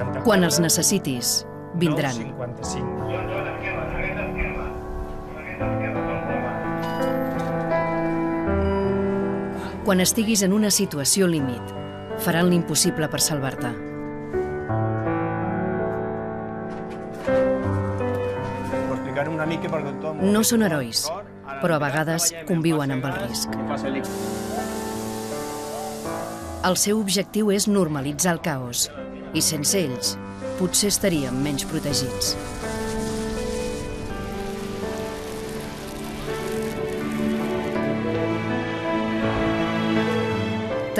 84. Quan els necessitis, vindran. 55. Quan estiguis en una situació límit, faran l'impossible per salvar-te. Ho explicaré una mica perquè tothom... No són herois, però a vegades conviuen amb el risc. El seu objectiu és normalitzar el caos, i sense ells potser estaríem menys protegits.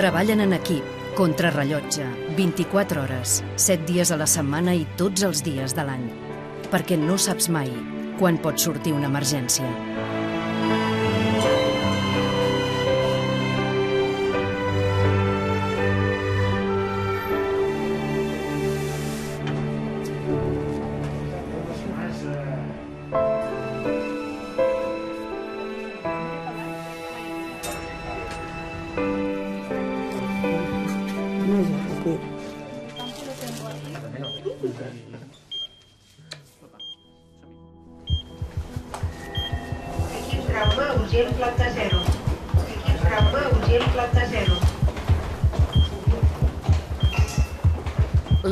Treballen en equip, contrarrellotge, 24 hores, 7 dies a la setmana i tots els dies de l'any. Perquè no saps mai quan pot sortir una emergència.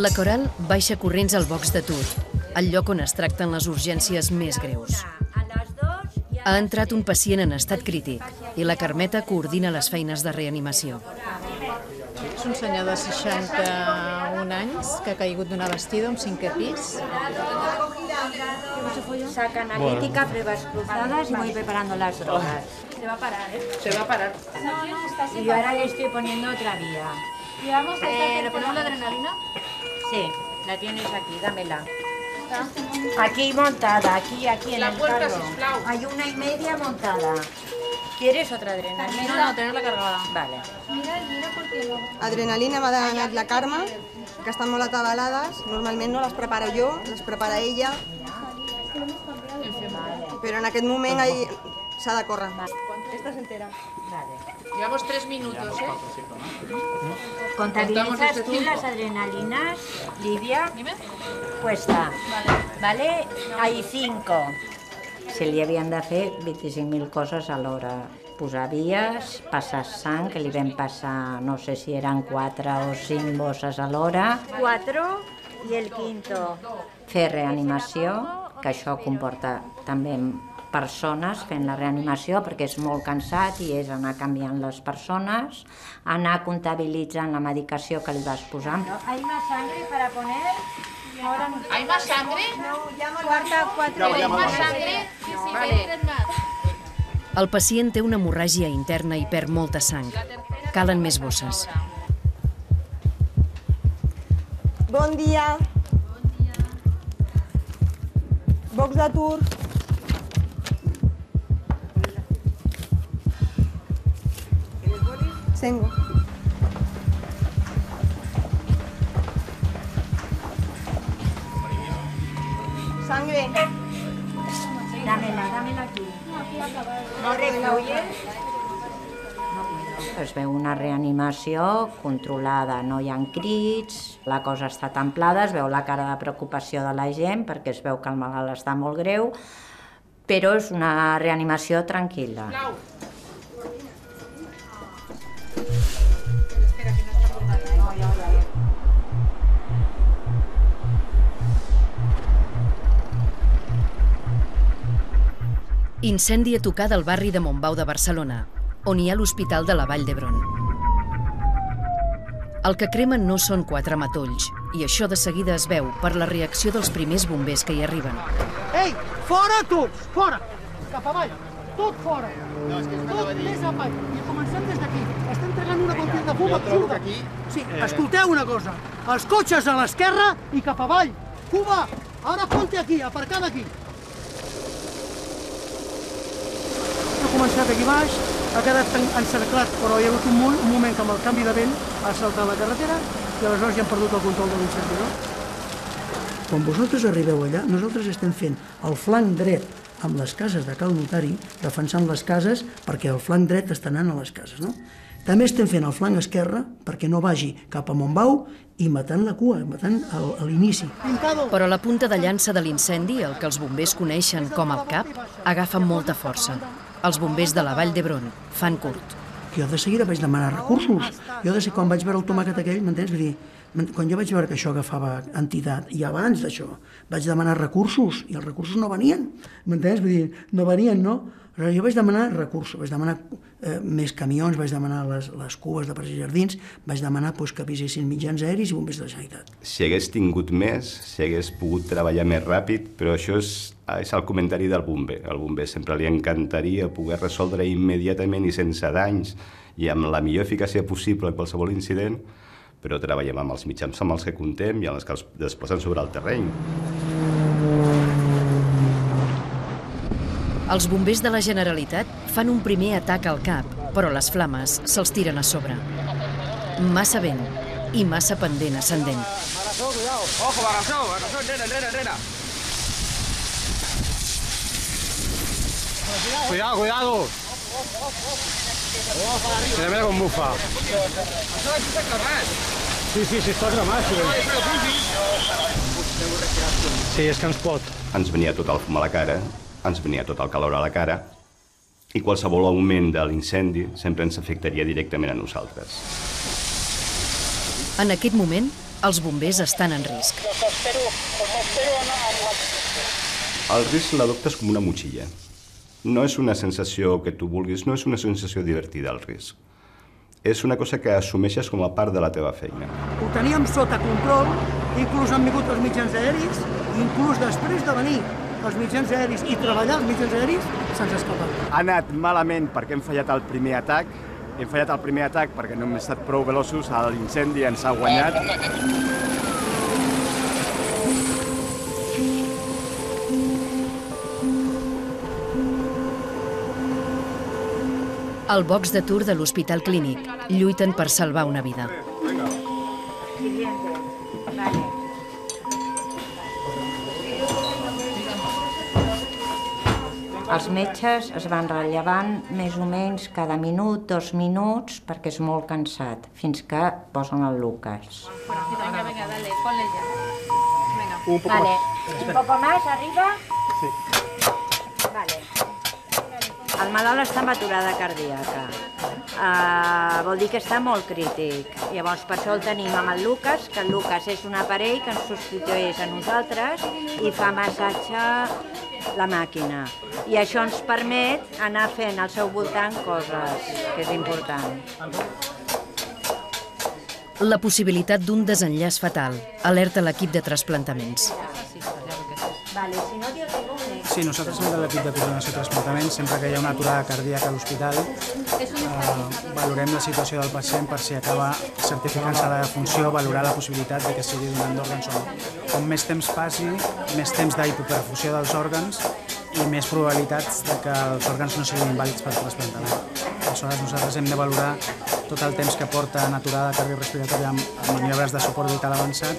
La Coral baixa corrents al box d'atur, el lloc on es tracten les urgències més greus. Ha entrat un pacient en estat crític i la Carmeta coordina les feines de reanimació. És un senyor de 61 anys que ha caigut d'una vestida, un cinquè pis. Saca analítica, pruebas cruzadas y voy preparando las drogas. Se va a parar, ¿eh? Se va a parar. No, no, está Y yo ahora le estoy poniendo otra vía. Llevamos eh, ¿Le ponemos la adrenalina? Sí, la tienes aquí, dámela. Aquí montada, aquí, aquí en La el puerta, carro. Hay una y media montada. ¿Quieres otra adrenalina? No, no, tenerla cargada. Vale. Mira, mira porque no. Adrenalina m'ha demanat la Carme, que estan molt atabalades. Normalment no les preparo jo, les prepara ella. Però en aquest moment ahí s'ha de córrer. Esta se entera. Vale. Llevamos tres minutos, ¿eh? ¿Contabilizas este tú las adrenalinas, Livia? Dime. Cuesta. Vale. Hay cinco. Se li havien de fer 25.000 coses alhora. Posar vies, passar sang, que li vam passar, no sé si eren 4 o 5 bosses alhora. 4 i el quinto. Fer reanimació, que això comporta també persones fent la reanimació perquè és molt cansat i és anar canviant les persones, anar comptabilitzant la medicació que li vas posant. ¿Hay más sangre para poner? Ahora no. ¿Hay más sangre? Cuarta, cuatro. ¿Hay más sangre? Sí, sí, Vale. El pacient té una hemorràgia interna i perd molta sang. Calen més bosses. Bon dia. Box d'atur. Sengo. Sangre. Dámela, dámela tú. ¿No refluye? Es veu una reanimació controlada, no hi ha crits, la cosa està templada, es veu la cara de preocupació de la gent perquè es veu que el malalt està molt greu, però és una reanimació tranquil·la. Incendi a tocar del barri de Montbau de Barcelona, on hi ha l'Hospital de la Vall d'Hebron. El que cremen no són quatre matolls, i això de seguida es veu per la reacció dels primers bombers que hi arriben. Ei, fora tots, fora! Cap avall, tot fora! No, és que tot més avall. I comencem des d'aquí. Estem entregant una quantitat de fum absurda. Aquí, sí, escolteu una cosa. Els cotxes a l'esquerra i cap avall. Cuba, ara ponte aquí, aparcada aquí. Començat aquí baix, ha quedat en- encerclat, però hi ha hagut un, mo- un moment que amb el canvi de vent ha saltat la carretera i aleshores ja hem perdut el control de l'incendi, no? Quan vosaltres arribeu allà, nosaltres estem fent el flanc dret amb les cases de Cal Notari, defensant les cases perquè el flanc dret està anant a les cases. No? També estem fent el flanc esquerre perquè no vagi cap a Montbau i matant la cua, matant l'inici. Però la punta de llança de l'incendi, el que els bombers coneixen com el CAP, agafa molta força. Els bombers de la Vall d'Hebron fan curt. Jo de seguida vaig demanar recursos. Jo de seguida, quan vaig veure el tomàquet aquell, m'entens? Vull dir, quan jo vaig veure que això agafava entitat, i abans d'això, vaig demanar recursos, i els recursos no venien, m'entens? Vull dir, no venien, no? Aleshores, jo vaig demanar recursos, vaig demanar eh, més camions, vaig demanar les, les cues de Parcs i Jardins, vaig demanar pues, que avisessin mitjans aeris i bombers de la Generalitat. Si hagués tingut més, si hagués pogut treballar més ràpid, però això és, és el comentari del bomber. Al bomber sempre li encantaria poder resoldre immediatament i sense danys i amb la millor eficàcia possible qualsevol incident, però treballem amb els mitjans amb els que contem i amb els que els desplacen sobre el terreny. Els bombers de la Generalitat fan un primer atac al cap, però les flames se'ls tiren a sobre. Massa vent i massa pendent ascendent. Ojo, bagazo, bagazo, enrere, enrere, enrere. Cuidado, cuidado. Mira, mira com bufa. Sí, sí, sí, està cremat. Sí. sí, és que ens pot. Ens venia tot el fum a la cara, ens venia tot el calor a la cara, i qualsevol augment de l'incendi sempre ens afectaria directament a nosaltres. En aquest moment, els bombers estan en risc. El risc l'adoptes com una motxilla. No és una sensació que tu vulguis, no és una sensació divertida, el risc. És una cosa que assumeixes com a part de la teva feina. Ho teníem sota control, inclús han vingut els mitjans aeris, i inclús després de venir els mitjans aeris i treballar els mitjans aeris, se'ns ha escapat. Ha anat malament perquè hem fallat el primer atac, hem fallat el primer atac perquè no hem estat prou veloços, l'incendi ens ha guanyat. Al box d'atur de l'Hospital Clínic lluiten per salvar una vida. Els metges es van rellevant més o menys cada minut, dos minuts, perquè és molt cansat, fins que posen el Lucas. Venga, venga, dale, ponle ya. Venga. Un poco Vale, más. un poco más, arriba. Sí. Vale. El malalt està amb aturada cardíaca. Uh, vol dir que està molt crític. Llavors, per això el tenim amb el Lucas, que el Lucas és un aparell que ens substitueix a nosaltres i fa massatge la màquina. I això ens permet anar fent al seu voltant coses, que és important. La possibilitat d'un desenllaç fatal alerta l'equip de trasplantaments. Vale, si no, Sí, nosaltres som de l'equip de coordinació i trasplantament. Sempre que hi ha una aturada cardíaca a l'hospital, eh, valorem la situació del pacient per si acaba certificant-se la funció, valorar la possibilitat de que sigui donant d'òrgans o no. Com més temps passi, més temps d'hipoperfusió dels òrgans i més probabilitats de que els òrgans no siguin invàlids per trasplantament. Aleshores, nosaltres hem de valorar tot el temps que porta en aturada cardiorrespiratòria amb maniobres de suport vital avançat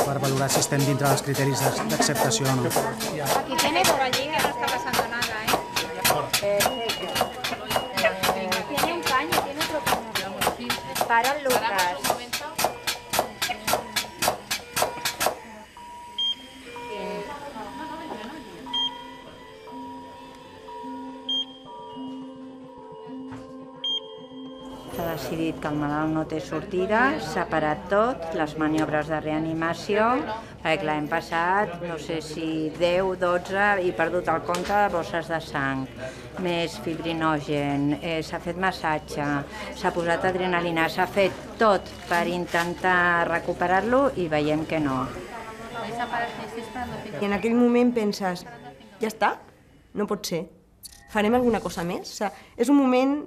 per valorar si estem dintre dels criteris d'ac- d'acceptació o no. Para que el malalt no té sortida, s'ha parat tot, les maniobres de reanimació, perquè l'any passat, no sé si 10, 12, he perdut el compte de bosses de sang, més fibrinogen, eh, s'ha fet massatge, s'ha posat adrenalina, s'ha fet tot per intentar recuperar-lo i veiem que no. I en aquell moment penses, ja està, no pot ser, farem alguna cosa més? O sigui, és un moment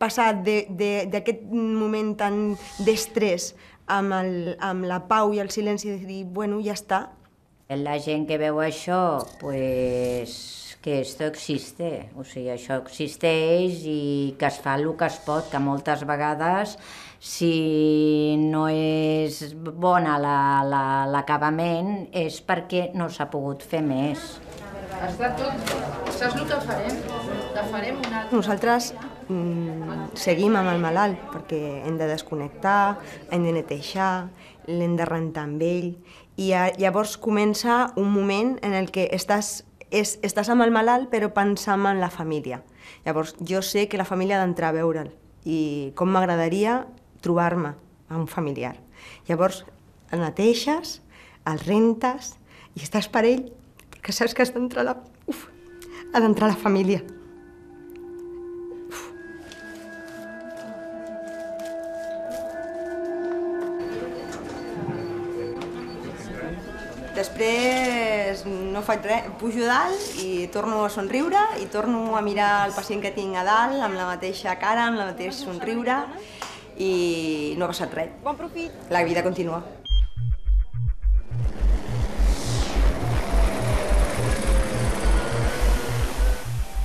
passat de- de- d'aquest moment tan d'estrès amb, el, amb la pau i el silenci de dir, bueno, ja està, La gent que veu això, pues, que esto existe, o sigui, això existeix i que es fa el que es pot, que moltes vegades si no és bona la- la- l'acabament la, és perquè no s'ha pogut fer més. De tot. Saps el que farem? Que farem una... Nosaltres mm, seguim amb el malalt perquè hem de desconnectar, hem de netejar, l'hem de rentar amb ell i a, llavors comença un moment en el que estàs, és, estàs amb el malalt però pensant en la família. Llavors jo sé que la família ha d'entrar a veure'l i com m'agradaria trobar-me amb un familiar. Llavors el neteixes, el rentes i estàs per ell perquè saps que has d'entrar la... Uf, ha d'entrar la família. Després no faig res, pujo dalt i torno a somriure i torno a mirar el pacient que tinc a dalt amb la mateixa cara, amb la mateixa somriure i no ha passat res. Bon profit! La vida continua.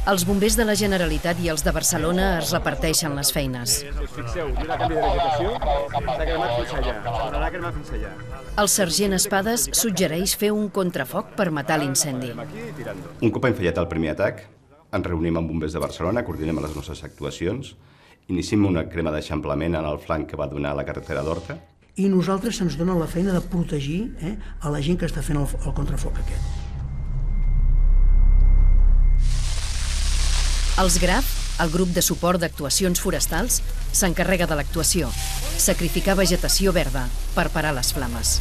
Els bombers de la Generalitat i els de Barcelona es reparteixen les feines. Fixeu, mira canvi de vegetació, s'ha cremat fins allà, cremat fins allà. El sergent Espades suggereix fer un contrafoc per matar l'incendi. Un cop hem fallat el primer atac, ens reunim amb bombers de Barcelona, coordinem les nostres actuacions, iniciem una crema d'eixamplament en el flanc que va donar la carretera d'Horta, I nosaltres se'ns dona la feina de protegir eh, a la gent que està fent el, el contrafoc aquest. Els GRAF, el grup de suport d'actuacions forestals, s'encarrega de l'actuació, sacrificar vegetació verda per parar les flames.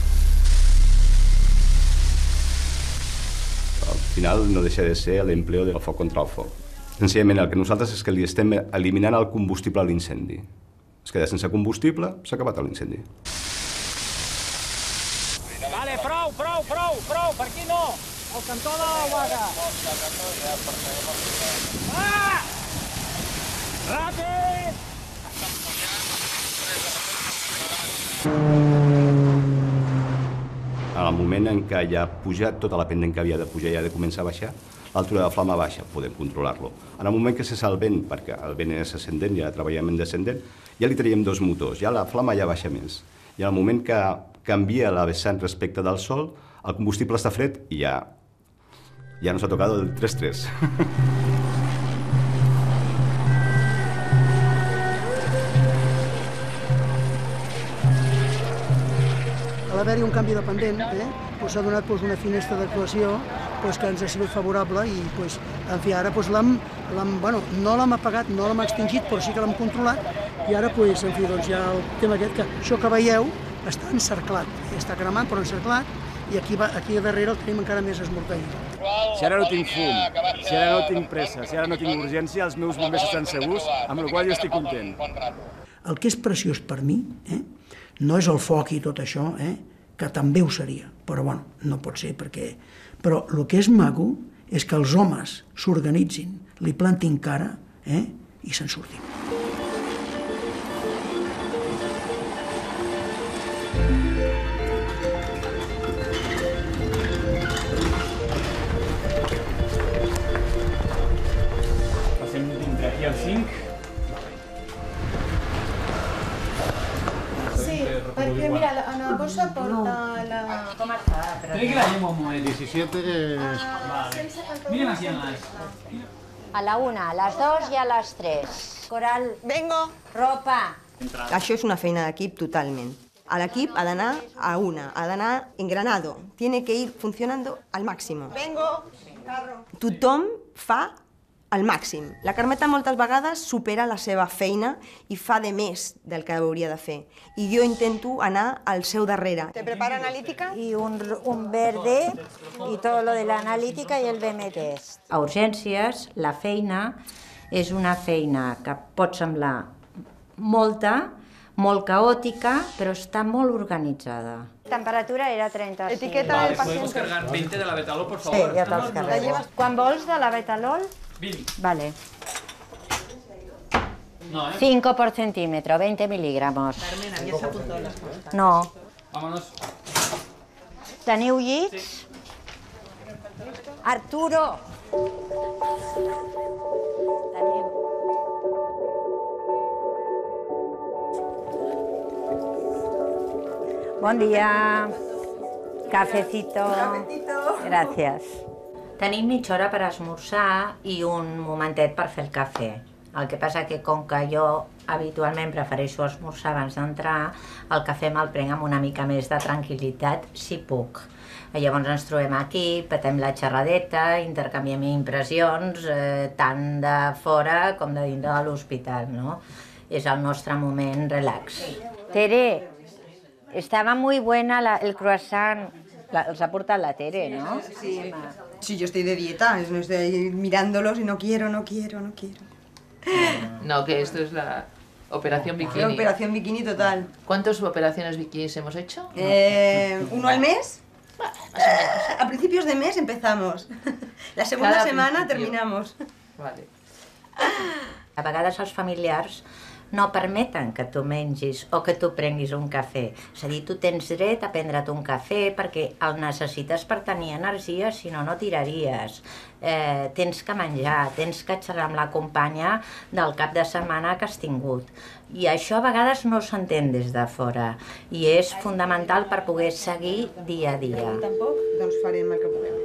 al final no deixa de ser l'empleo del foc contra el foc. Senzillament el que nosaltres és que li estem eliminant el combustible a l'incendi. Es queda sense combustible, s'ha acabat l'incendi. Vale, prou, prou, prou, prou, per aquí no! Al cantó de la vaga! Ah! Ràpid! En el moment en què ja ha pujat tota la pendent que havia de pujar i ha de començar a baixar, l'altura de flama baixa, podem controlar-lo. En el moment que cessa el vent, perquè el vent és ascendent, ja treballem en descendent, ja li traiem dos motors, ja la flama ja baixa més. I en el moment que canvia la vessant respecte del sol, el combustible està fred i ja, ja nos ha tocado el 3-3. A l'haver-hi un canvi de pendent, eh, s'ha donat doncs, una finestra d'actuació doncs, que ens ha sigut favorable i doncs, en fi, ara doncs, l'hem, bueno, no l'hem apagat, no l'hem extingit, però sí que l'hem controlat i ara doncs, en fi, doncs, hi ha el tema aquest que això que veieu està encerclat, està cremant però encerclat i aquí, va, aquí darrere el tenim encara més esmorteït. Si ara no tinc fum, si ara no tinc pressa, si ara no tinc urgència, els meus bombers estan segurs, amb la qual jo estic content. El que és preciós per mi eh, no és el foc i tot això, eh, que també ho seria, però bueno, no pot ser perquè... Però el que és maco és que els homes s'organitzin, li plantin cara eh, i se'n surtin. La- la bossa porta la... Com està? Tregui la llengua un moment. 17... Miren así en las... A la una, a las dos y a las tres. Coral. Vengo. Ropa. Això és una feina d'equip totalment. A l'equip ha d'anar a una, ha d'anar engranado, tiene que ir funcionando al máximo. Vengo, carro. Tothom fa al màxim. La Carmeta moltes vegades supera la seva feina i fa de més del que hauria de fer. I jo intento anar al seu darrere. ¿Te prepara analítica? Y un, un verde y todo lo de la analítica y el BMT. A urgències, la feina és una feina que pot semblar molta, molt caòtica, però està molt organitzada. Temperatura era 35. Etiqueta del Vale, ¿podemos cargar 20 de la Betalol, por Sí, favor? ja te'ls carrego. Quan vols de la betalol? 20. Vale. No, ¿eh? 5 por centímetro, 20 miligramos. Carmen, havies apuntat les coses. No. Vámonos. Teniu llits? Arturo! Tenim. Bon dia. Cafecito. Gracias. Tenim mitja hora per esmorzar i un momentet per fer el cafè. El que passa que com que jo habitualment prefereixo esmorzar abans d'entrar, el cafè me'l prenc amb una mica més de tranquil·litat, si puc. I llavors ens trobem aquí, petem la xerradeta, intercanviem impressions, eh, tant de fora com de dintre de l'hospital, no? És el nostre moment relax. Tere, estava muy buena la, el croissant. La, els ha portat la Tere, no? Sí, sí, yo estoy de dieta, no estoy mirándolos y no quiero, no quiero, no quiero. No, que esto es la operación bikini. La operación bikini total. ¿Cuántas operaciones bikinis hemos hecho? Eh, ¿Uno al mes? A principios de mes empezamos. La segunda Cada semana principio. terminamos. Vale. A vegades els familiars no permeten que tu mengis o que tu prenguis un cafè. És a dir, tu tens dret a prendre't un cafè perquè el necessites per tenir energia, si no, no tiraries. Eh, tens que menjar, tens que xerrar amb la companya del cap de setmana que has tingut. I això a vegades no s'entén des de fora i és fundamental per poder seguir dia a dia. Tampoc? Doncs farem el que puguem.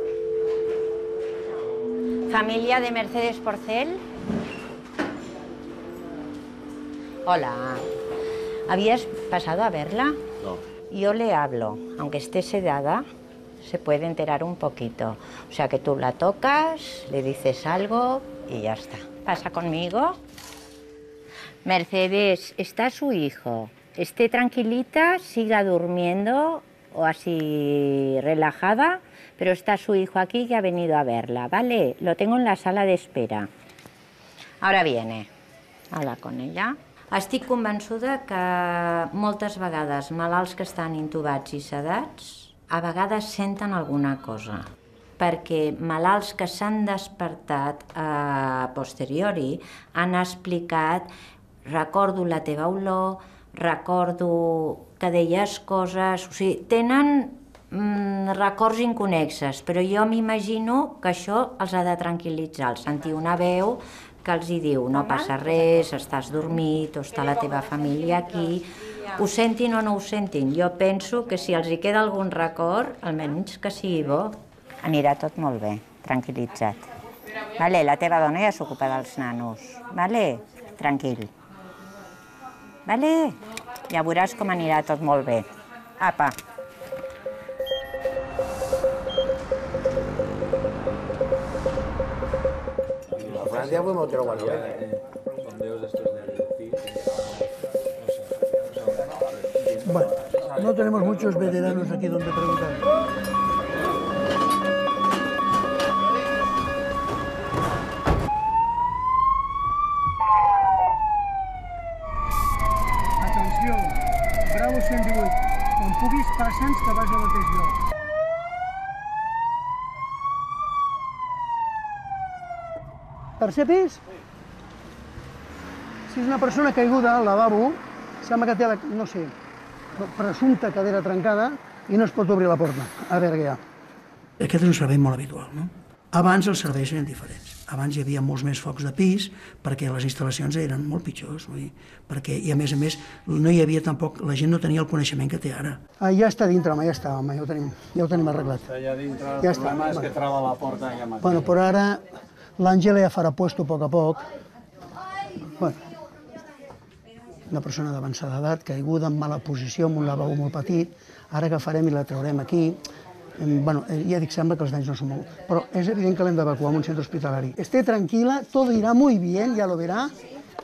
Familia de Mercedes Porcel. Hola. ¿Habías pasado a verla? No. Yo le hablo, aunque esté sedada, se puede enterar un poquito. O sea que tú la tocas, le dices algo y ya está. ¿Pasa conmigo? Mercedes, está su hijo. Esté tranquilita, siga durmiendo o así relajada, pero está su hijo aquí que ha venido a verla, ¿vale? Lo tengo en la sala de espera. Ahora viene. Habla con ella. Estic convençuda que moltes vegades malalts que estan intubats i sedats a vegades senten alguna cosa perquè malalts que s'han despertat a posteriori han explicat recordo la teva olor, recordo que deies coses... O sigui, tenen mm, records inconexes, però jo m'imagino que això els ha de tranquil·litzar, el sentir una veu que els hi diu no passa res, estàs dormit o està la teva família aquí, ho sentin o no ho sentin. Jo penso que si els hi queda algun record, almenys que sigui bo, anirà tot molt bé, tranquil·litzat. Vale, la teva dona ja s'ocupa dels nanos, vale? Tranquil. Vale? Ja veuràs com anirà tot molt bé. Apa. A Francia fuimos otro cualquiera. Bueno, no tenemos muchos veteranos aquí donde preguntar. Atenció, Bravo 118. Quan puguis, passa'ns que vas al mateix lloc. Percebis? Si és una persona caiguda al lavabo, sembla que té, la, no sé, presumpta cadera trencada i no es pot obrir la porta. A veure què hi ha. Aquest és un servei molt habitual, no? Abans els serveis eren diferents. Abans hi havia molts més focs de pis perquè les instal·lacions eren molt pitjors. Vull dir, perquè, I a més a més no hi havia tampoc, la gent no tenia el coneixement que té ara. Ah, ja està dintre, home, ja està, home, ja ho tenim, ja ho tenim arreglat. Allà dintre el Ja està, problema és vale. que trava la porta allà mateix. Bueno, però ara l'Àngela ja farà puesto a poc a poc. Una persona d'avançada edat, caiguda, en mala posició, amb un lavabo molt petit, ara agafarem i la traurem aquí. Bueno, eh, ja dic, sembla que els danys no són molt, però és evident que l'hem d'evacuar a un centre hospitalari. Esté tranquila, todo irá muy bien, ya lo verá.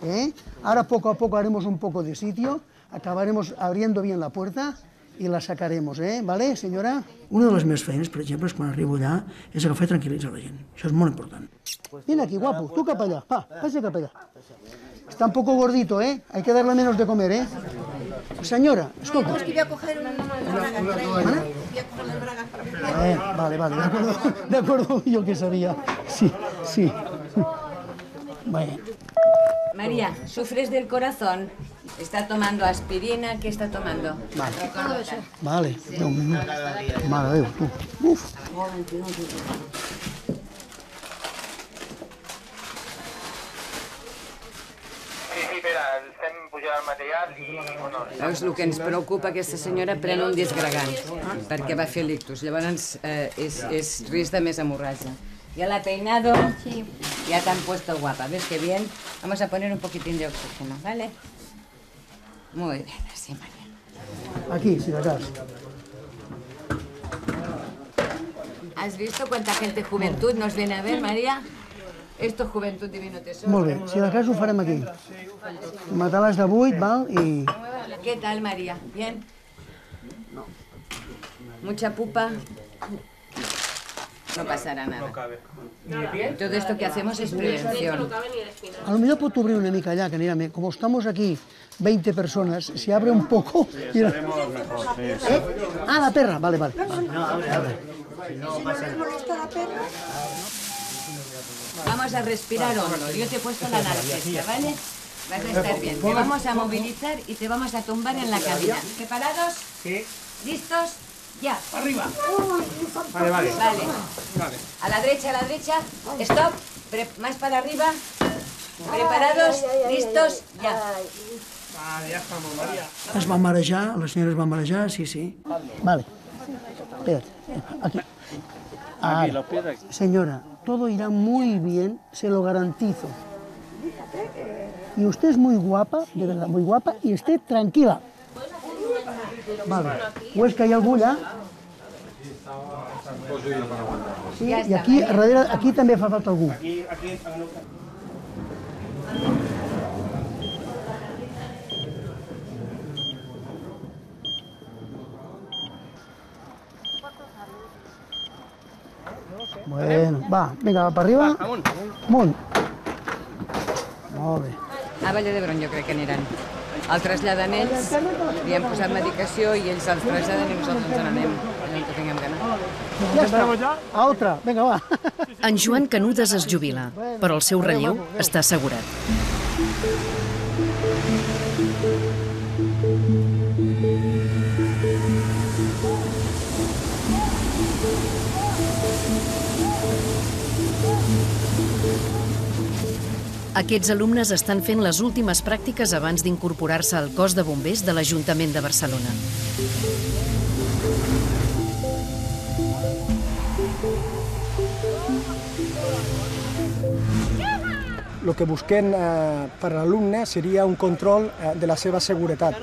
¿eh? Ahora poco a poco haremos un poco de sitio, acabaremos abriendo bien la puerta i la sacaremos, eh? ¿Vale, senyora? Una de les meves feines, per exemple, és quan arribo allà, és agafar i tranquil·litzar la gent. Això és molt important. Vine aquí, guapo, tú cap allá, va, pase cap allá. Está un poco gordito, ¿eh? Hay que darle menos de comer, ¿eh? Señora, escolta. Es que voy a coger un... Eh, vale, vale, de acuerdo, de acuerdo, yo que sabía. Sí, sí. Bueno, María, ¿sufres del corazón? ¿Está tomando aspirina? ¿Qué está tomando? Vale. Todo eso. vale, Déu meu. Mare de Déu, tu. Uf. Sí, sí, pujant el que ens preocupa, aquesta senyora pren un disgregant, perquè va fer l'ictus. Llavors, eh, és, és risc de més hemorràgia. Ya la peinado. Sí. Ya te han puesto guapa. ¿Ves qué bien? Vamos a poner un poquitín de oxígeno, ¿vale? Muy bien, así, María. Aquí, si de cas. ¿Has visto cuánta gente juventud nos viene a ver, María? Esto es Juventud Divino Tesoro. Molt bé, si de cas ho farem aquí. Matalàs de 8, val? I... ¿Qué tal, María? ¿Bien? ¿Mucha pupa? No pasará nada. Todo esto que hacemos es prevención. A lo millor pot obrir una mica allà, que bé. Como estamos aquí 20 personas, si abre un poco... Mira. ¿Eh? Ah, la perra, vale, vale. Vamos a respirar hondo. Yo te he puesto la anestesia, ¿vale? Vas a estar bien. Te vamos a movilizar y te vamos a tumbar en la cabina. ¿Preparados? Sí. ¿Listos? Ya. Arriba. Vale, vale. Vale. A la derecha, a la derecha. Stop. Pre- más para arriba. ¿Preparados? ¿Listos? Ya. Vale, ya estamos, María. Es va marejar, la senyora es va marejar, sí, sí. Vale. Espérate, aquí. Aquí, aquí. Señora, todo irá muy bien, se lo garantizo. Y usted es muy guapa, de verdad, muy guapa, y esté tranquila. Vale. Ha algú allà? Sí, i aquí, darrere, aquí també fa falta algú. Aquí, aquí, Bueno, va, vinga, va per arriba. amunt. Amunt. Molt bé. A Vall d'Hebron jo crec que aniran. El traslladen ells, li han posat medicació i ells els traslladen i nosaltres ens n'anem allà on tinguem que anar. Ja està. A otra, vinga, va. En Joan Canudes es jubila, però el seu relleu està assegurat. Aquests alumnes estan fent les últimes pràctiques abans d'incorporar-se al cos de bombers de l'Ajuntament de Barcelona. El que busquem eh, per a l'alumne seria un control eh, de la seva seguretat.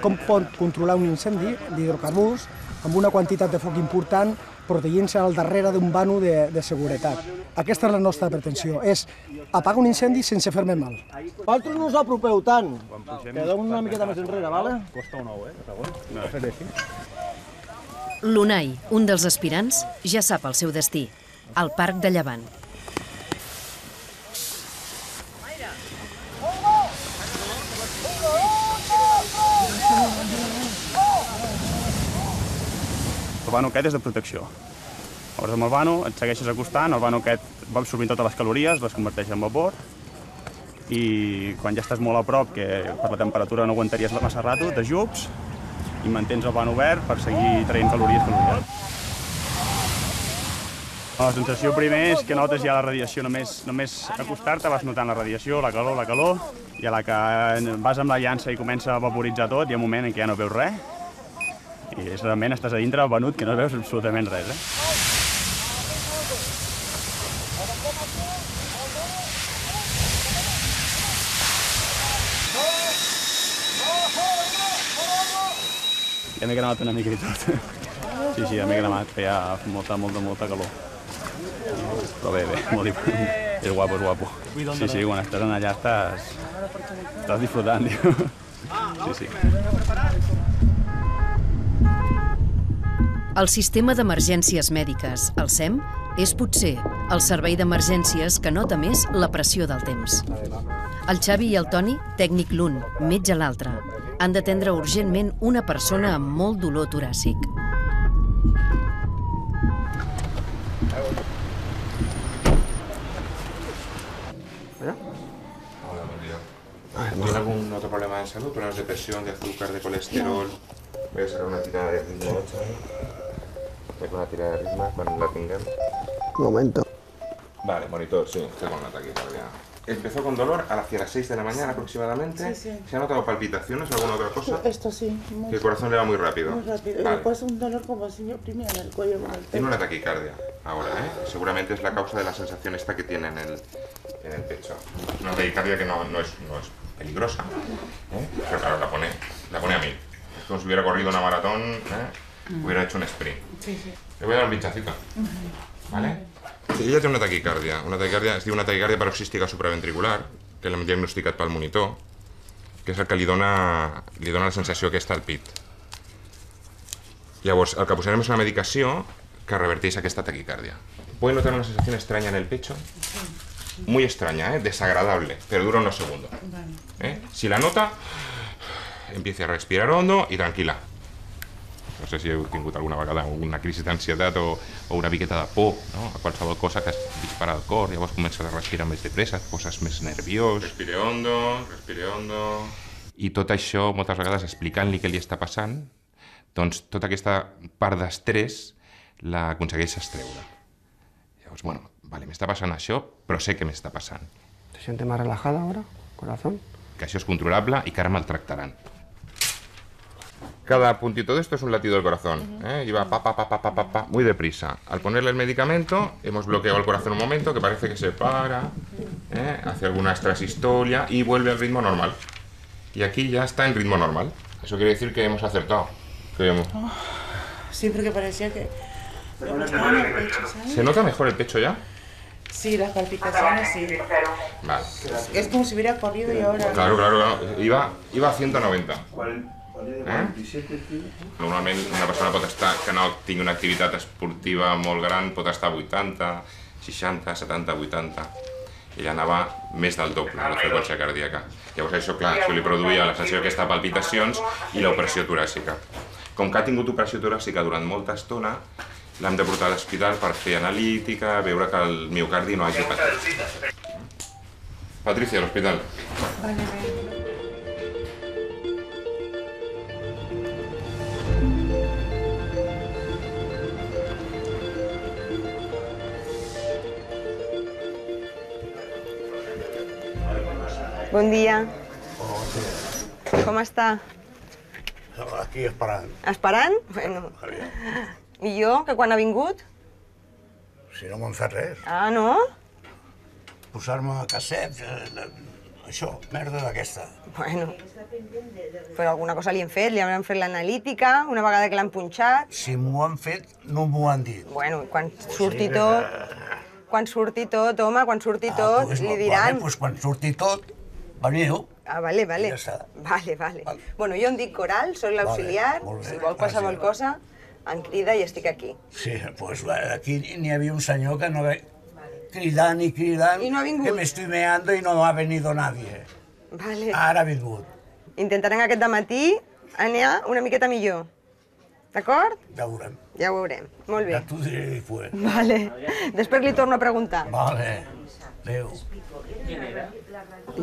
Com pot controlar un incendi d'hidrocarburs amb una quantitat de foc important protegint-se al darrere d'un vano de, de seguretat. Aquesta és la nostra pretensió, és apagar un incendi sense fer-me mal. Vosaltres no us apropeu tant. Quedeu una miqueta més enrere, vale? Costa un ou, eh? Segon. No. L'Unai, un dels aspirants, ja sap el seu destí, al Parc de Llevant. El vano aquest és de protecció. Llavors amb el vano et segueixes acostant, el vano aquest va absorbint totes les calories, les converteix en vapor, i quan ja estàs molt a prop, que per la temperatura no aguantaries massa rato, t'ajups i mantens el vano obert per seguir traient calories calories. La sensació primer és que notes ja la radiació, només, només acostar-te vas notant la radiació, la calor, la calor, i a la que vas amb la llança i comença a vaporitzar tot, hi ha un moment en què ja no veus res, i és realment estàs a dintre venut que no veus absolutament res. Eh? Ja m'he cremat una mica i tot. Sí, sí, ja m'he cremat, feia molta, molta, molta calor. Però bé, bé, molt diferent. És guapo, és guapo. Sí, sí, quan estàs allà estàs, estàs disfrutant, tio. Sí, sí. El sistema d'emergències mèdiques, el SEM, és potser el servei d'emergències que nota més la pressió del temps. El Xavi i el Toni, tècnic l'un, metge l'altre, han d'atendre urgentment una persona amb molt dolor toràcic. ¿Tiene algún otro problema de salud? ¿Problemas de presión, de azúcar, de colesterol? Voy a sacar una tirada de ritmo 8. Voy con una tirada de ritmo cuando la tengan. Un momento. Vale, monitor, sí, estoy con una taquicardia. empezó con dolor hacia las 6 de la mañana aproximadamente. Sí, sí. ¿Se ha notado palpitaciones o alguna otra cosa? Esto sí, muy, Que el corazón le va muy rápido. muy rápido. Y después un dolor como si me oprimieran el cuello con el Tiene una taquicardia ahora, ¿eh? Seguramente es la causa de la sensación esta que tiene en el, en el pecho. Una taquicardia que no, no, es, no es peligrosa, ¿eh? pero claro, la pone, la pone a mil. Es como si hubiera corrido una maratón, ¿eh? Hubiera hecho un sprint. Sí, sí. Le voy a dar un pinchacito, ¿vale? Sí, ella tiene una taquicardia, una taquicardia, es una taquicardia paroxística supraventricular, que l'hem diagnosticat pel monitor, que és el que li dona, li dona la sensació aquesta al pit. Llavors, el que posarem és una medicació que reverteix aquesta taquicardia. Puede notar una sensación extraña en el pecho, muy extraña, ¿eh? desagradable, pero dura unos segundos. ¿eh? Si la nota, empiece a respirar hondo y tranquila. No sé si heu tingut alguna vegada una crisi d'ansietat o, o una miqueta de por, no? a qualsevol cosa que es dispara el cor, llavors comences a respirar més de pressa, et poses més nerviós. Respire hondo, respire hondo... I tot això, moltes vegades, explicant-li què li està passant, doncs tota aquesta part d'estrès l'aconsegueix extreure. Llavors, bueno, vale, m'està passant això, però sé què m'està passant. ¿Te sientes más relajada ahora, corazón? que això és controlable i que ara me'l tractaran. Cada puntito de esto es un latido del corazón. ¿eh? Y va pa, pa, pa, pa, pa, pa, pa, muy deprisa. Al ponerle el medicamento, hemos bloqueado el corazón un momento, que parece que se para, ¿eh? hace alguna extrasistolia y vuelve al ritmo normal. Y aquí ya está en ritmo normal. Eso quiere decir que hemos acertado. Que hemos- Sí, porque parecía que ¿sabes? ¿Se nota mejor el pecho ya? Sí, las palpitaciones sí. Vale. Es como si hubiera corrido y ahora... Claro, claro, claro. Iba, iba a 190. Eh? Normalment una persona pot estar, que no tingui una activitat esportiva molt gran pot estar a 80, 60, 70, 80. Ella anava més del doble la freqüència cardíaca. Llavors això, clar, això li produïa la sensació d'aquestes palpitacions i l'operació toràcica. Com que ha tingut operació toràcica durant molta estona, l'hem de portar a l'hospital per fer analítica, veure que el miocardi no hagi patit. Patricia, a l'hospital. Vale, vale. Bon dia. Com està? Aquí esperant. Esperant? Bueno. I jo, que quan ha vingut? Si no m'han fet res. Ah, no? Posar-me casset, eh, això, merda d'aquesta. Bueno. Però alguna cosa li hem fet, li han fet l'analítica, una vegada que l'han punxat. Si m'ho han fet, no m'ho han dit. Bueno, quan surti tot... Quan surti tot, home, quan surti Ah, tot, pues, li vale, diran... pues quan surti tot, veniu. Ah, vale, vale. Ja està. Vale, vale. Bueno, jo em dic Coral, soc l'auxiliar. Vale, si vol qualsevol cosa, em crida i estic aquí. Sí, pues va, aquí n'hi havia un senyor que no ve cridant i cridant, I no ha vingut. que me estoy meando y no ha venido nadie. Vale. Ara ha vingut. Intentarem aquest matí anar una miqueta millor. D'acord? Ja ho veurem. Ja ho veurem. Molt bé. Ja t'ho diré després. Vale. Després li torno a preguntar. Vale. Adéu.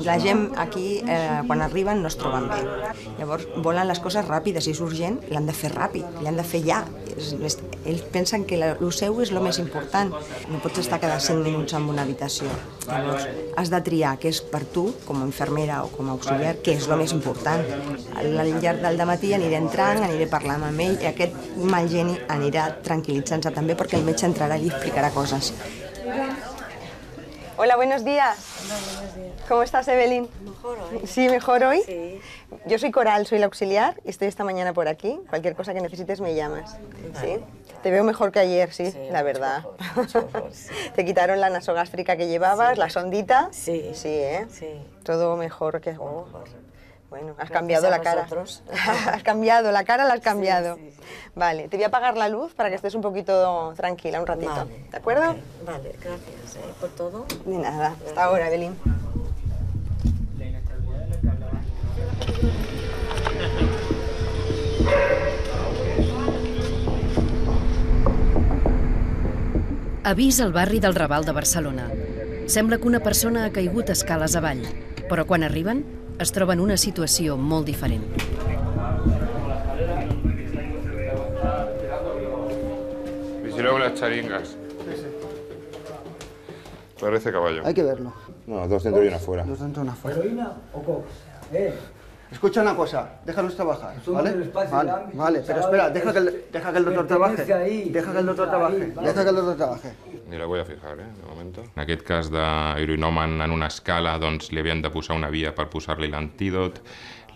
La gent aquí, eh, quan arriben, no es troben bé. Llavors, volen les coses ràpides. Si és urgent, l'han de fer ràpid, l'han de fer ja. És, ells pensen que el seu és el més important. No pots estar cada 5 minuts en una habitació. Llavors, has de triar què és per tu, com a infermera o com a auxiliar, què és el més important. Al llarg del matí aniré entrant, aniré parlant amb ell i aquest mal geni anirà tranquil·litzant-se també perquè el metge entrarà i li explicarà coses. Hola, buenos días. ¿Cómo estás, Evelyn? Mejor hoy. Sí, mejor hoy. Sí. Yo soy Coral, soy la auxiliar y estoy esta mañana por aquí. Cualquier cosa que necesites me llamas. ¿Sí? Te veo mejor que ayer, sí, la verdad. Te quitaron la nasogástrica que llevabas, la sondita. Sí. Sí, ¿eh? Sí. Todo mejor que... oh, Bueno, has Gracias cambiado la cara. has cambiado, la cara la has cambiado. Vale, te voy a apagar la luz para que estés un poquito tranquila un ratito. Vale, ¿De acuerdo? ok. Vale, gracias eh, por todo. De nada. Hasta ahora, Evelyn. Avís al barri del Raval de Barcelona. Sembla que una persona ha caigut escales avall, però quan arriben es troben una situació molt diferent. Vigileu les xeringues. Parece caballo. Hay que verlo. No, dos dentro y una fuera. Dos dentro y una fuera. ¿Heroína o coca? Eh, Escucha una cosa, déjanos trabajar, ¿vale? Vale, vale, pero espera, deja que el, deja que el doctor trabaje. Deja que el doctor trabaje. Deja que el doctor trabaje. Ni la voy a fijar, eh, de moment. En aquest cas d'heroinomen en una escala, doncs li havien de posar una via per posar-li l'antídot.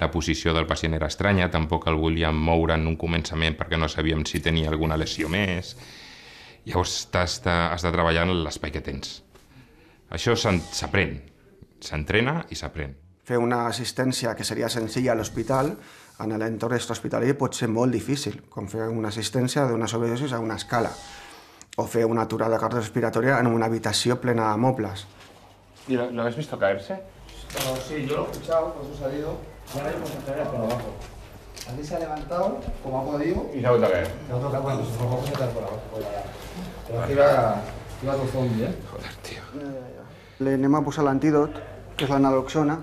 La posició del pacient era estranya, tampoc el volíem moure en un començament perquè no sabíem si tenia alguna lesió més. Llavors has de, has de treballar en l'espai que tens. Això s'aprèn, s'entrena i s'aprèn. Fer una assistència que seria senzilla a l'hospital, en l'entorn hospitalari pot ser molt difícil, com fer una assistència d'una sobredosis a una escala, o fer una aturada cardiorrespiratòria en una habitació plena de mobles. ¿Y lo, lo habéis visto caerse? sí, yo lo he escuchado, por eso he salido. Y ahora hemos entrado por abajo. Aquí se ha levantado, como ha podido. Y se ha vuelto a caer. Se ha vuelto a caer, bueno, se fue a sentar por abajo. pues. Pero aquí iba, iba todo zombie, ¿eh? Joder, tío. Li anem a posar l'antídot, que és la naloxona,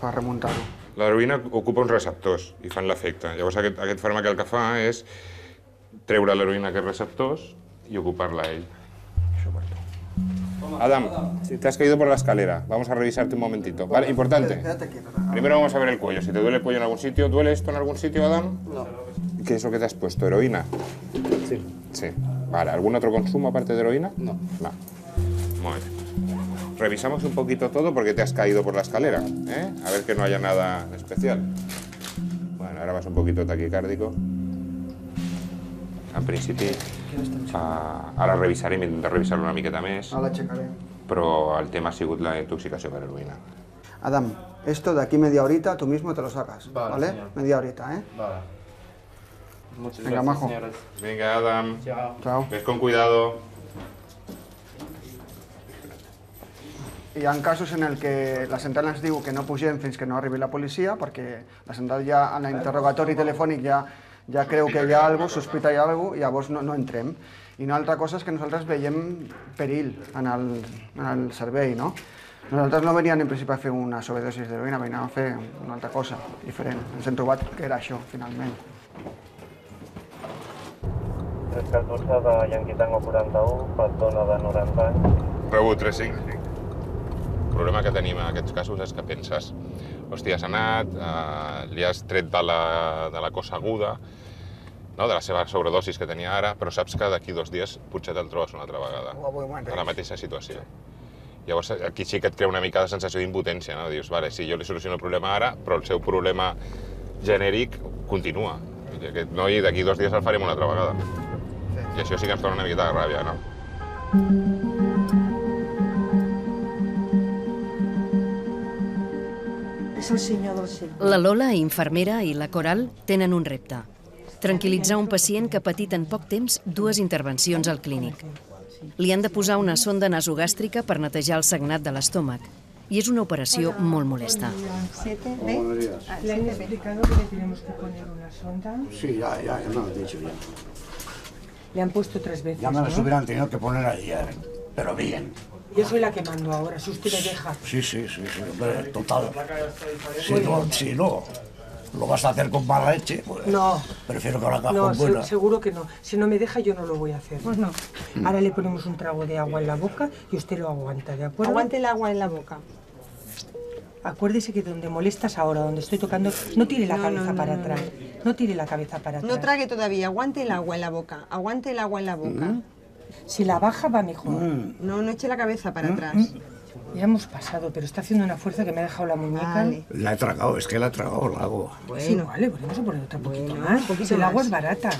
per remuntar-ho. L'heroïna ocupa uns receptors i fan l'efecte. Llavors aquest, aquest fàrmac el que fa és treure l'heroïna a aquests receptors y ocuparla a él. Adam, te has caído por la escalera, vamos a revisarte un momentito. Vale, importante. Primero vamos a ver el cuello. Si te duele el cuello en algún sitio, ¿duele esto en algún sitio, Adam? No. ¿Qué es lo que te has puesto? ¿Heroína? Sí. Sí. Vale, ¿algún otro consumo aparte de heroína? No. No. Muy bien. Revisamos un poquito todo porque te has caído por la escalera, ¿eh? A ver que no haya nada especial. Bueno, ahora vas un poquito taquicàrdico. En principi, uh, ara revisarem, intentar revisar una miqueta més, Ara l'aixecaré. però el tema ha sigut la intoxicació per heroïna. Adam, esto de aquí media horita tú mismo te lo sacas, Vale, ¿vale? señor. Media horita, ¿eh? Vale. Muchas Venga, majo. Venga, Adam. Chao. Chao. Ves con cuidado. Hi ha casos en el que la central ens diu que no pugem fins que no arribi la policia, perquè la central ja en l'interrogatori telefònic ja, ja creu que hi ha alguna cosa, sospita hi ha alguna cosa, i llavors no, no entrem. I una altra cosa és que nosaltres veiem perill en el, en el servei, no? Nosaltres no veníem en principi a fer una sobredosis d'heroïna, veníem a fer una altra cosa diferent. Ens hem trobat que era això, finalment. 314 de Yankee Tango 41, per dona de 90 anys. Rebut 35. El problema que tenim en aquests casos és que penses hòstia, has anat, eh, li has tret de la, de la cosa aguda, no? de la seva sobredosis que tenia ara, però saps que d'aquí dos dies potser te'l trobes una altra vegada, a la mateixa situació. Llavors aquí sí que et crea una mica de sensació d'impotència, no? Dius, vale, sí, jo li soluciono el problema ara, però el seu problema genèric continua. I aquest noi d'aquí dos dies el farem una altra vegada. I això sí que ens dona una miqueta de ràbia, no? És el senyor del cel. La Lola, infermera, i la Coral tenen un repte. Tranquil·litzar un pacient que ha patit en poc temps dues intervencions al clínic. Li han de posar una sonda nasogàstrica per netejar el sagnat de l'estómac. I és una operació molt molesta. ¿Le han explicado que le tenemos que poner una sonda? Sí, ya, ya, ya me lo han dicho ya. Le han puesto tres veces, Ya me las ¿no? hubieran tenido que poner ayer, pero bien. Yo soy la que mando ahora, si usted me deja. Sí, sí, sí, sí, hombre, total. Si no, si no lo vas a hacer con mala leche, pues No. prefiero que lo hagas No, con se- buena. seguro que no. Si no me deja, yo no lo voy a hacer. Bueno. Ahora le ponemos un trago de agua en la boca y usted lo aguanta, ¿de acuerdo? Aguante el agua en la boca. Acuérdese que donde molestas ahora, donde estoy tocando, no tire la No, cabeza no, no, para no, atrás. No. tire la cabeza para atrás. No trague todavía, aguante el agua en la boca. Aguante el agua en la boca. Si la baja, va mejor. No, no eche la cabeza para atrás. Ya hemos pasado, pero está haciendo una fuerza que me ha dejado la muñeca. Vale. La he tragado, es que la he tragado el agua. Bueno, vale, podemos poner otro poquito Bueno, más. poquito el agua es barata.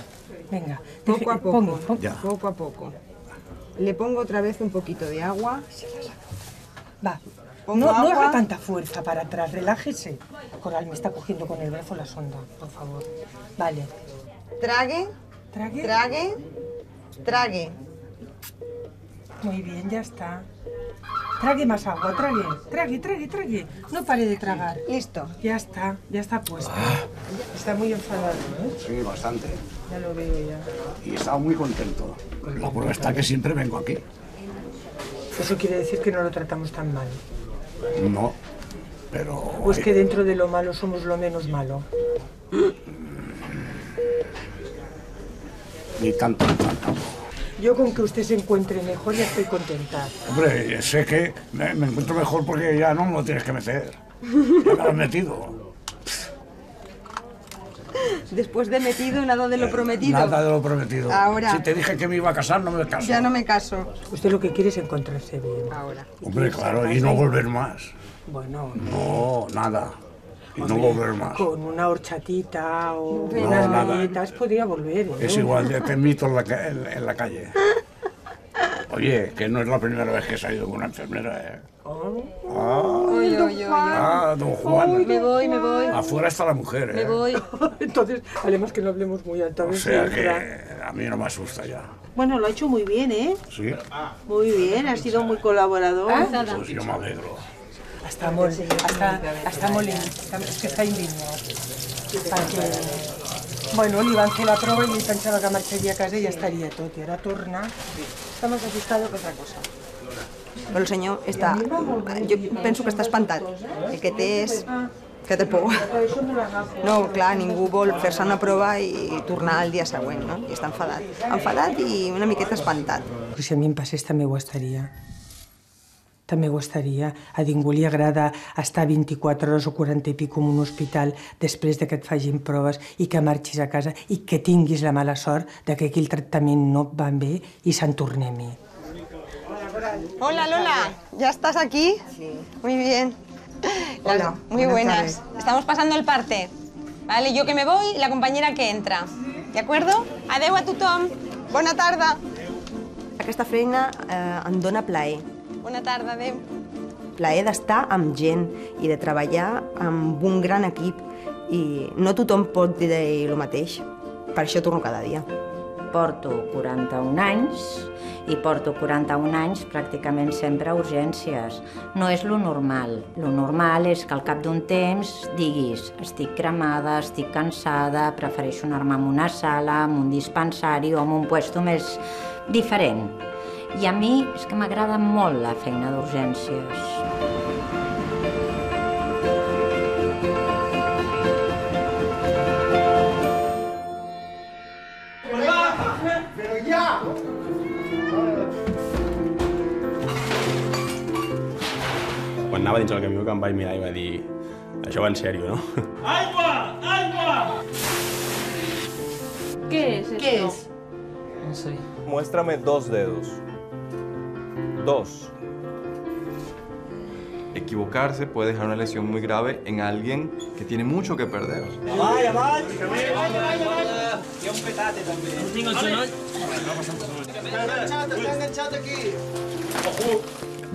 Venga, Poco deje- a poco. ponga, pon- Ya. Poco a poco. Le pongo otra vez un poquito de agua. Va. Pongo No, no agua. haga tanta fuerza para atrás, relájese. Coral me está cogiendo con el brazo la sonda, por favor. Vale. Trague. Trague. Trague. Trague. Muy bien, ya está. Trague más agua, trague, trague, trague, trague. No pare de tragar. Listo. Ya está, ya está puesto. Está muy enfadado, ¿eh? Sí, bastante. Ya lo veo ya. Y estaba muy contento. La prueba está que siempre vengo aquí. Eso quiere decir que no lo tratamos tan mal. No, pero... Pues que dentro de lo malo somos lo menos malo. Ni tanto, ni tanto. Yo con que usted se encuentre mejor ya estoy contenta. Hombre, sé que me, me encuentro mejor porque ya no me lo tienes que meter. Ya me lo has metido. Después de metido, nada de lo prometido. Nada de lo prometido. Ahora. Si te dije que me iba a casar, no me caso. Ya no me caso. Usted lo que quiere es encontrarse bien. Ahora. Hombre, claro, y no volver más. Bueno, No, nada. Y no volver más. Con una horchatita o No, unas nada. galletas podría volver. ¿eh? Es igual, ya te invito en la, ca- en, en la calle. Oye, que no es la primera vez que he salido con una enfermera, ¿eh? Ah, Oye, oye, oye. ah, don Juan. Me voy, me voy. Afuera está la mujer, ¿eh? Me voy. Entonces, además que no hablemos muy alto. a O sea que a mí no me asusta ya. Bueno, lo ha hecho muy bien, ¿eh? ¿Sí? Muy bien, ha sido muy colaborador. Pues yo me alegro. Està molt, està, està molt, in- està, és que està indignat. Perquè, bueno, li van fer la prova i pensava que marxaria a casa i ja estaria tot. I ara torna. Està més asustado que otra cosa. Però el senyor està... Jo penso que està espantat. El que té és... que té por. No, clar, ningú vol fer-se una prova i tornar al dia següent, no? I està enfadat. Enfadat i una miqueta espantat. Si a mi em passés també ho estaria. També ho estaria. A ningú li agrada estar 24 hores o 40 i pico en un hospital després de que et facin proves i que marxis a casa i que tinguis la mala sort de que aquí el tractament no et va bé i se'n tornem-hi. Hola, Lola. ¿Ya estás aquí? Sí. Muy bien. Hola, Muy buenas buenas. Estamos pasando el parte. Vale, yo que me voy y la compañera que entra. ¿De acuerdo? Adeu a tothom. Bona tarda. Aquesta feina eh, em dóna plaer. Bona tarda, adeu. Plaer d'estar amb gent i de treballar amb un gran equip. I no tothom pot dir el mateix. Per això torno cada dia. Porto 41 anys i porto 41 anys pràcticament sempre a urgències. No és lo normal. Lo normal és que al cap d'un temps diguis estic cremada, estic cansada, prefereixo anar-me a una sala, a un dispensari o a un puesto més diferent. I a mi és que m'agrada molt la feina d'urgències. Pero ya. Quan anava dins el camió que em vaig mirar i va dir això va en sèrio, no? ¡Agua! ¡Agua! ¿Qué es esto? ¿Qué es? No sé. Muéstrame dos dedos. Dos. Equivocarse puede dejar una lesión muy grave en alguien que tiene mucho que perder. Avall! Hi ha un petate, aquí.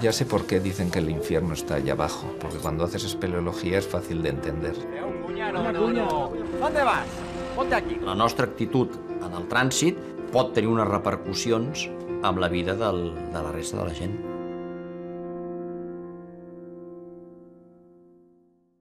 Ya sé por qué dicen que el infierno está allá abajo, porque cuando haces espeleología es fácil de entender. ¿Dónde vas? Ponte aquí. La nostra actitud en el trànsit pot tenir unes repercussions amb la vida del, de la resta de la gent.